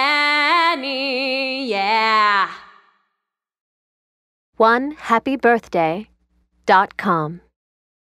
Annie, yeah. One happy birthday dot com.